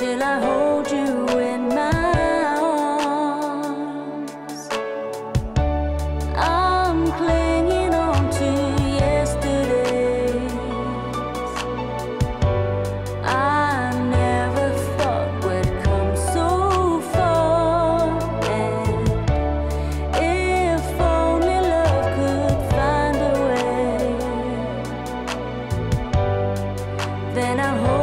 till I hold you in my arms. I'm clinging on to yesterdays. I never thought we'd come so far. And if only love could find a way, then I'll hold.